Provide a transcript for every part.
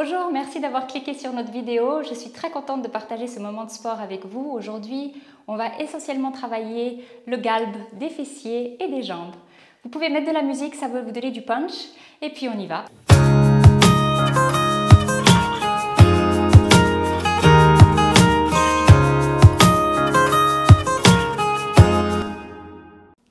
Bonjour, merci d'avoir cliqué sur notre vidéo. Je suis très contente de partager ce moment de sport avec vous. Aujourd'hui, on va essentiellement travailler le galbe des fessiers et des jambes. Vous pouvez mettre de la musique, ça va vous donner du punch. Et puis on y va.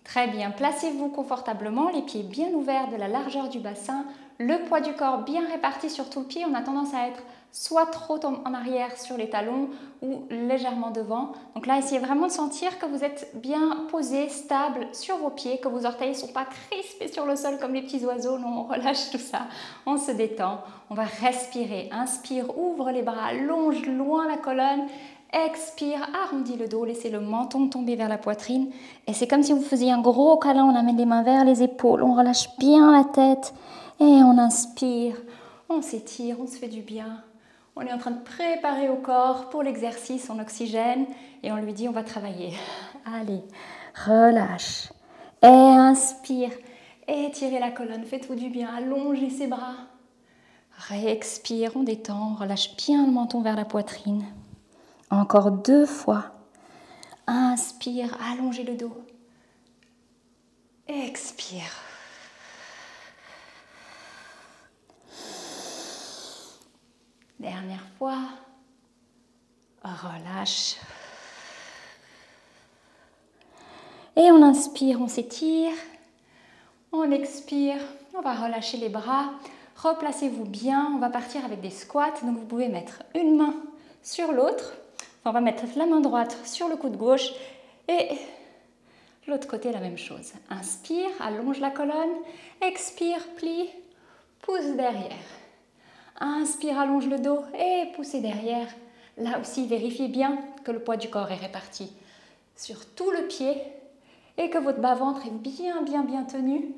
Très bien, placez-vous confortablement, les pieds bien ouverts de la largeur du bassin, le poids du corps bien réparti sur tout le pied. On a tendance à être soit trop en arrière sur les talons ou légèrement devant. Donc là, essayez vraiment de sentir que vous êtes bien posé, stable sur vos pieds, que vos orteils ne sont pas crispés sur le sol comme les petits oiseaux. Non, on relâche tout ça, on se détend. On va respirer. Inspire, ouvre les bras, longe loin la colonne Expire, arrondis le dos, laissez le menton tomber vers la poitrine. Et c'est comme si vous faisiez un gros câlin, on amène les mains vers les épaules, on relâche bien la tête et on inspire, on s'étire, on se fait du bien. On est en train de préparer au corps pour l'exercice en oxygène et on lui dit on va travailler. Allez, relâche. Et inspire, étirez la colonne, faites-vous du bien, allongez ses bras. Réexpire, on détend, on relâche bien le menton vers la poitrine. Encore deux fois. Inspire, allongez le dos. Expire. Dernière fois. Relâche. Et on inspire, on s'étire. On expire, on va relâcher les bras. Replacez-vous bien. On va partir avec des squats. Donc vous pouvez mettre une main sur l'autre on va mettre la main droite sur le coude gauche et l'autre côté la même chose. Inspire, allonge la colonne, expire, plie, pousse derrière. Inspire, allonge le dos et poussez derrière. Là aussi, vérifiez bien que le poids du corps est réparti sur tout le pied et que votre bas-ventre est bien, bien, bien tenu.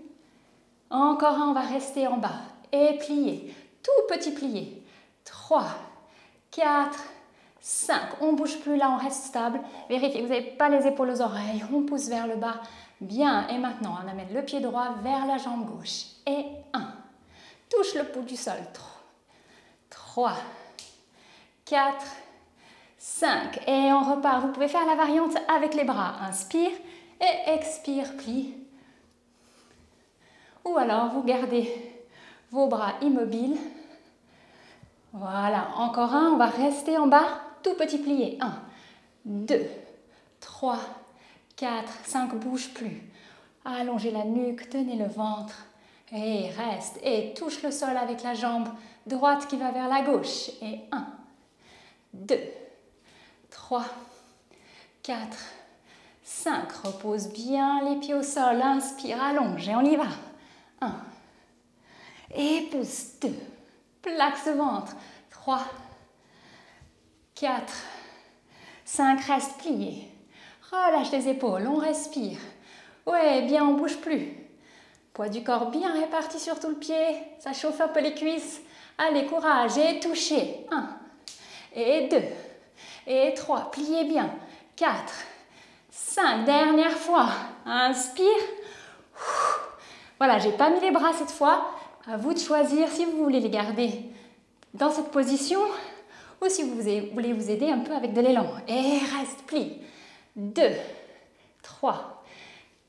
Encore un, on va rester en bas et plier. Tout petit plié. 3, 4, 5. On bouge plus là, on reste stable. Vérifiez, vous n'avez pas les épaules aux oreilles. On pousse vers le bas. Bien. Et maintenant, on amène le pied droit vers la jambe gauche. Et 1. Touche le pouls du sol. 3. 4. 5. Et on repart. Vous pouvez faire la variante avec les bras. Inspire et expire, plie. Ou alors, vous gardez vos bras immobiles. Voilà, encore un, on va rester en bas tout petit plié. 1, 2, 3, 4, 5, bouge plus. Allongez la nuque, tenez le ventre. Et reste. Et touche le sol avec la jambe droite qui va vers la gauche. Et 1, 2, 3, 4, 5. Repose bien les pieds au sol. Inspire, allonge. Et on y va. 1. Et pousse. 2. Plaque ce ventre. 3, 4, 5, reste plié. Relâche les épaules, on respire. Ouais, bien, on bouge plus. Poids du corps bien réparti sur tout le pied. Ça chauffe un peu les cuisses. Allez, courage. Et touchez. 1. Et 2. Et 3. Pliez bien. 4. 5. Dernière fois. Inspire. Voilà, j'ai pas mis les bras cette fois. À vous de choisir si vous voulez les garder dans cette position ou si vous voulez vous aider un peu avec de l'élan. Et reste, plie. 2, 3,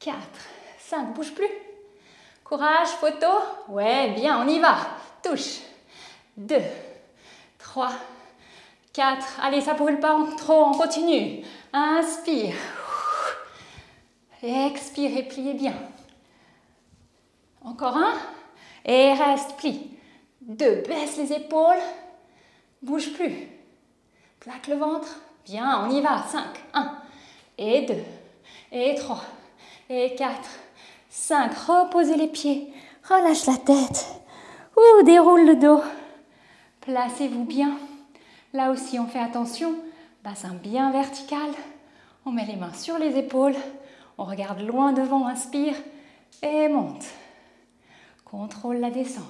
4, 5, bouge plus. Courage, photo. Ouais, bien, on y va. Touche. 2, 3, 4. Allez, ça brûle pas trop, on continue. Inspire. Expire pliez bien. Encore un. Et reste, plie. Deux, baisse les épaules. Bouge plus. Plaque le ventre. Bien, on y va. 5. 1. Et 2. Et 3. Et 4. 5. Reposez les pieds. Relâche la tête. Ouh, déroule le dos. Placez-vous bien. Là aussi, on fait attention. Bassin bien vertical. On met les mains sur les épaules. On regarde loin devant. Inspire. Et monte. Contrôle la descente.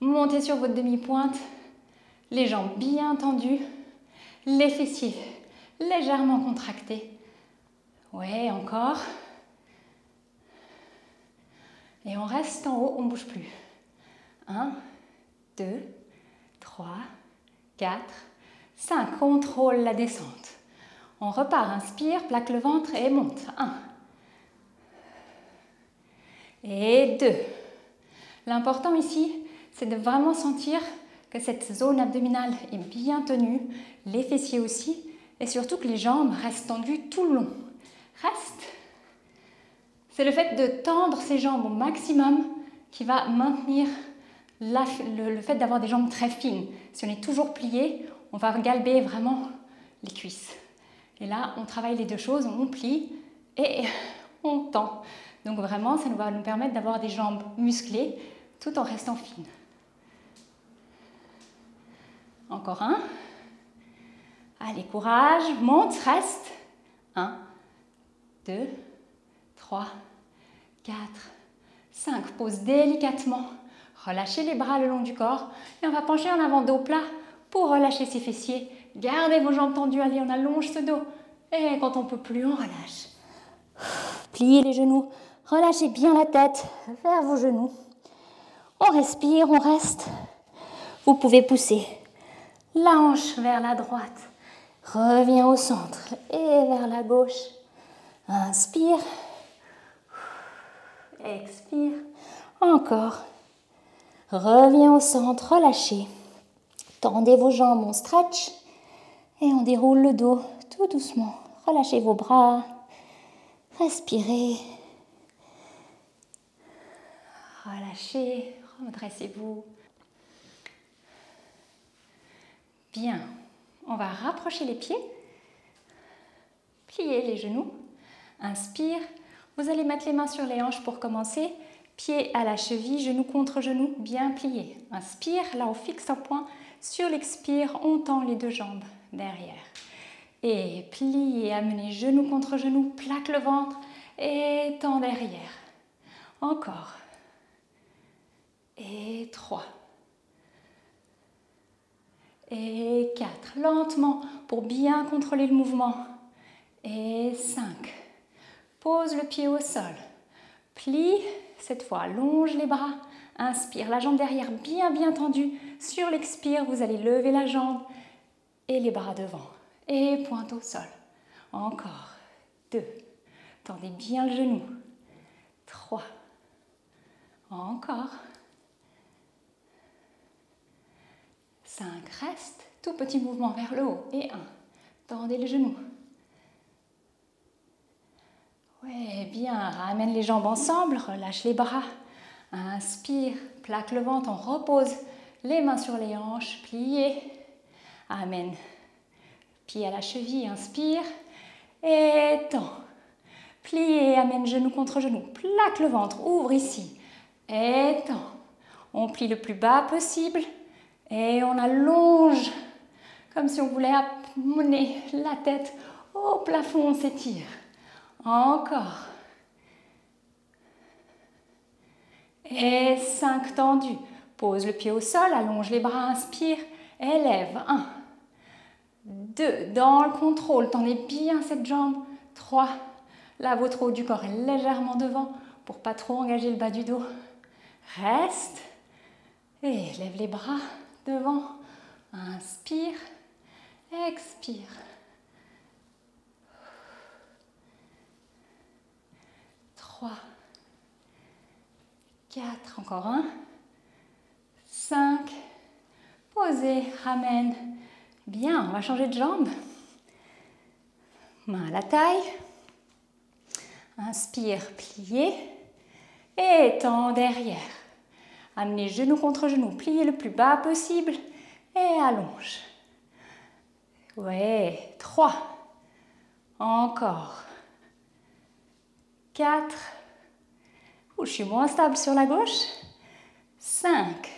Montez sur votre demi-pointe les jambes bien tendues, les fessiers légèrement contractés. Ouais, encore. Et on reste en haut, on ne bouge plus. 1, 2, 3, 4, 5. Contrôle la descente. On repart, inspire, plaque le ventre et monte. 1. Et 2. L'important ici, c'est de vraiment sentir que cette zone abdominale est bien tenue, les fessiers aussi, et surtout que les jambes restent tendues tout le long. Reste. C'est le fait de tendre ses jambes au maximum qui va maintenir le, fait d'avoir des jambes très fines. Si on est toujours plié, on va galber vraiment les cuisses. Et là, on travaille les deux choses, on plie et on tend. Donc vraiment, ça va nous permettre d'avoir des jambes musclées tout en restant fines. Encore un. Allez, courage, monte, reste. Un, deux, trois, quatre, cinq. Pose délicatement. Relâchez les bras le long du corps et on va pencher en avant dos plat pour relâcher ses fessiers. Gardez vos jambes tendues, allez, on allonge ce dos. Et quand on peut plus, on relâche. Pliez les genoux, relâchez bien la tête vers vos genoux. On respire, on reste. Vous pouvez pousser la hanche vers la droite. Reviens au centre et vers la gauche. Inspire. Expire. Encore. Reviens au centre, relâchez. Tendez vos jambes, on stretch et on déroule le dos tout doucement. Relâchez vos bras. Respirez. Relâchez, redressez-vous. Bien, on va rapprocher les pieds, plier les genoux. Inspire, vous allez mettre les mains sur les hanches pour commencer. Pieds à la cheville, genou contre genou, bien plié. Inspire, là on fixe un point. Sur l'expire, on tend les deux jambes derrière. Et pliez, amenez genou contre genou, plaque le ventre et tend derrière. Encore. Et trois. Et quatre. Lentement pour bien contrôler le mouvement. Et cinq. Pose le pied au sol. Plie cette fois, allonge les bras. Inspire, la jambe derrière bien bien tendue. Sur l'expire, vous allez lever la jambe et les bras devant. Et pointe au sol. Encore. Deux. Tendez bien le genou. Trois. Encore. Cinq. Reste. Tout petit mouvement vers le haut. Et un. Tendez le genou. Ouais, bien. Ramène les jambes ensemble, relâche les bras. Inspire, plaque le ventre, on repose les mains sur les hanches, pliez. Amen. Pied à la cheville, inspire. Et tend. Pliez, amène genou contre genou. Plaque le ventre, ouvre ici. Et tend. On plie le plus bas possible. Et on allonge comme si on voulait amener la tête au plafond, on s'étire. Encore. Et 5 tendus. Pose le pied au sol, allonge les bras, inspire, élève. 1, 2, dans le contrôle, tendez bien cette jambe. 3, là votre haut du corps légèrement devant pour pas trop engager le bas du dos. Reste et lève les bras devant. Inspire, expire. 3, 4, encore un, 5, posez, ramène. Bien, on va changer de jambe. Main à la taille. Inspire, pliez. Et tend derrière. Amenez genou contre genou, pliez le plus bas possible. Et allonge. Ouais, 3. Encore. 4. je suis moins stable sur la gauche. 5.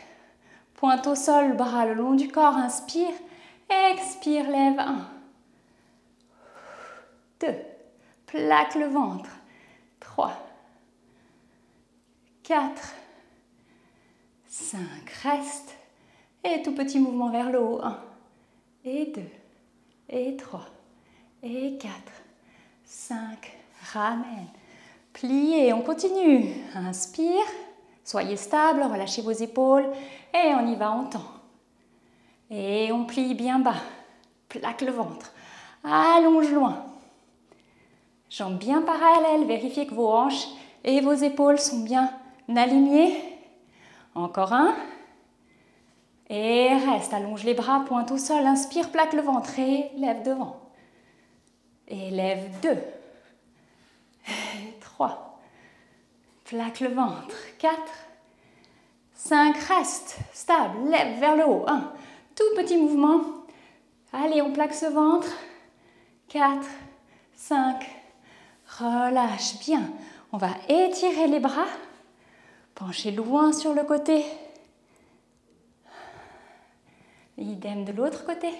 Pointe au sol, bras le long du corps, inspire. Expire, lève 1. 2. Plaque le ventre. 3. 4. 5. Reste. Et tout petit mouvement vers le haut. 1. Et 2. Et 3. Et 4. 5. Ramène. Pliez, on continue. Inspire, soyez stable, relâchez vos épaules et on y va, on tend. Et on plie bien bas. Plaque le ventre. Allonge loin. Jambes bien parallèles. Vérifiez que vos hanches et vos épaules sont bien alignées. Encore un. Et reste. Allonge les bras, pointe au sol. Inspire, plaque le ventre et lève devant. Et lève deux. Trois. Plaque le ventre. Quatre. Cinq. Reste. Stable. Lève vers le haut. Un. Tout petit mouvement. Allez, on plaque ce ventre. 4, 5. Relâche bien. On va étirer les bras. Pencher loin sur le côté. Idem de l'autre côté.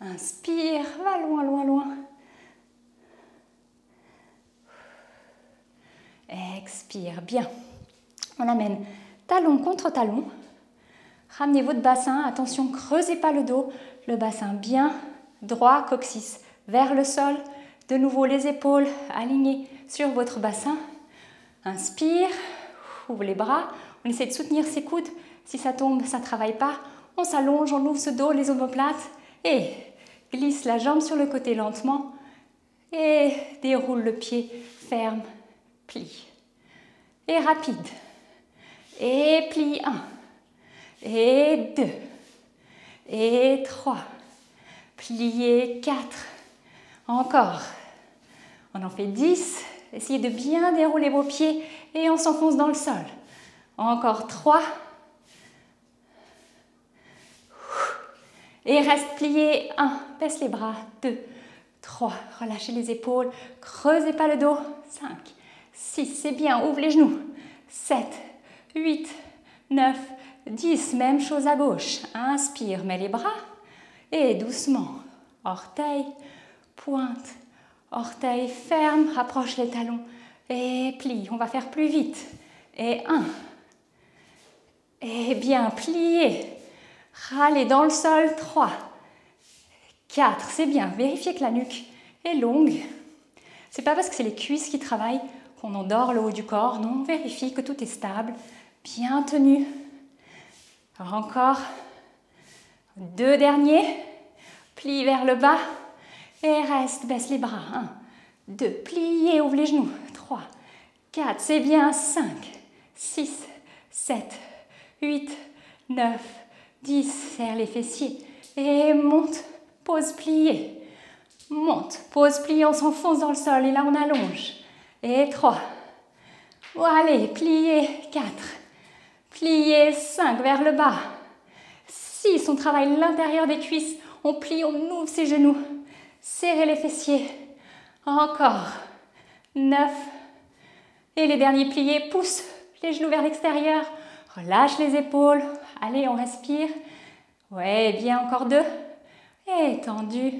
Inspire, va loin, loin, loin. Expire, bien. On amène talon contre talon. Ramenez votre bassin, attention, creusez pas le dos, le bassin bien droit, coccyx vers le sol. De nouveau les épaules alignées sur votre bassin. Inspire, ouvre les bras, on essaie de soutenir ses coudes. Si ça tombe, ça ne travaille pas. On s'allonge, on ouvre ce dos, les omoplates et glisse la jambe sur le côté lentement et déroule le pied ferme, plie. Et rapide. Et plie 1 et 2 et 3. Pliez 4. Encore. On en fait 10. Essayez de bien dérouler vos pieds et on s'enfonce dans le sol. Encore 3. Et reste plié. 1. Baisse les bras. 2. 3. Relâchez les épaules. Creusez pas le dos. 5. 6. C'est bien. Ouvre les genoux. 7. 8. 9. 10, même chose à gauche. Inspire, mets les bras. Et doucement, orteil, pointe, orteil ferme, rapproche les talons. Et plie, on va faire plus vite. Et un. Et bien, plié. Râlez dans le sol, trois. Quatre, c'est bien. Vérifiez que la nuque est longue. C'est pas parce que c'est les cuisses qui travaillent qu'on endort le haut du corps. Non, vérifie que tout est stable, bien tenu. Encore. Deux derniers. Plie vers le bas. Et reste, baisse les bras. Un, deux, pliez, ouvre les genoux. Trois, quatre, c'est bien. Cinq, six, sept, huit, neuf, dix. Serre les fessiers. Et monte, pose, plié. Monte, pose, plié, on s'enfonce dans le sol. Et là, on allonge. Et trois. Allez, pliez. Quatre. Pliez 5 vers le bas. 6, on travaille l'intérieur des cuisses. On plie, on ouvre ses genoux. Serrez les fessiers. Encore. 9. Et les derniers pliés, pousse les genoux vers l'extérieur. Relâche les épaules. Allez, on respire. Ouais, bien, encore deux. Étendu.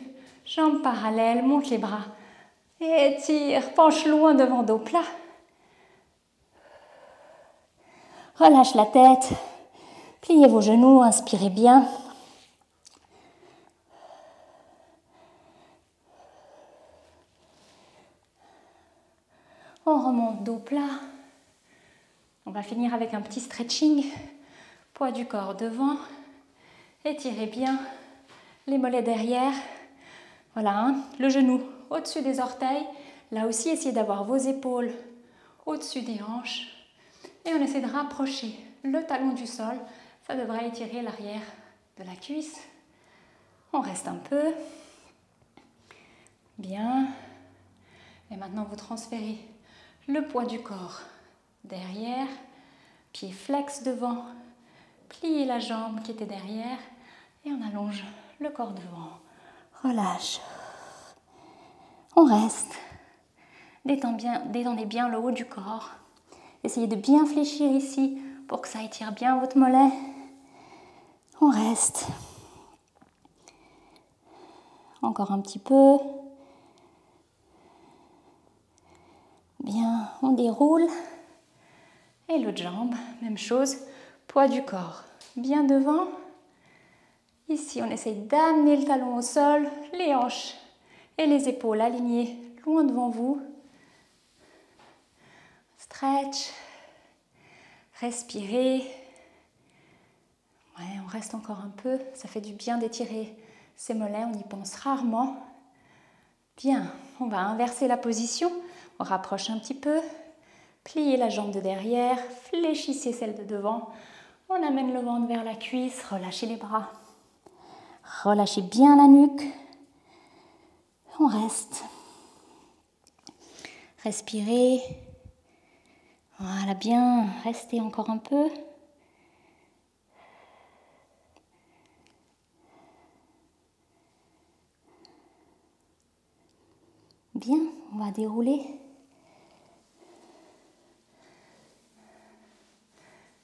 Jambes parallèles, monte les bras. Étire, penche loin devant dos plat. Relâche la tête. Pliez vos genoux, inspirez bien. On remonte dos plat. On va finir avec un petit stretching. Poids du corps devant. Étirez bien les mollets derrière. Voilà, hein. le genou au-dessus des orteils. Là aussi, essayez d'avoir vos épaules au-dessus des hanches. Et on essaie de rapprocher le talon du sol. Ça devrait étirer l'arrière de la cuisse. On reste un peu. Bien. Et maintenant, vous transférez le poids du corps derrière. Pied flex devant. Pliez la jambe qui était derrière. Et on allonge le corps devant. Relâche. On reste. détendez bien le haut du corps. Essayez de bien fléchir ici pour que ça étire bien votre mollet. On reste. Encore un petit peu. Bien, on déroule. Et l'autre jambe, même chose. Poids du corps bien devant. Ici, on essaye d'amener le talon au sol, les hanches et les épaules alignées loin devant vous. Stretch. Respirez. Ouais, on reste encore un peu. Ça fait du bien d'étirer ses mollets, on y pense rarement. Bien, on va inverser la position. On rapproche un petit peu. Pliez la jambe de derrière, fléchissez celle de devant. On amène le ventre vers la cuisse, relâchez les bras. Relâchez bien la nuque. On reste. Respirez. Voilà, bien. Restez encore un peu. Bien, on va dérouler.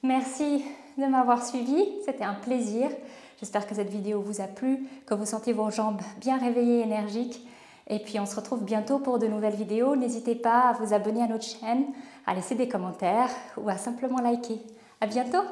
Merci de m'avoir suivi, c'était un plaisir. J'espère que cette vidéo vous a plu, que vous sentez vos jambes bien réveillées, énergiques. Et puis on se retrouve bientôt pour de nouvelles vidéos. N'hésitez pas à vous abonner à notre chaîne, à laisser des commentaires ou à simplement liker. À bientôt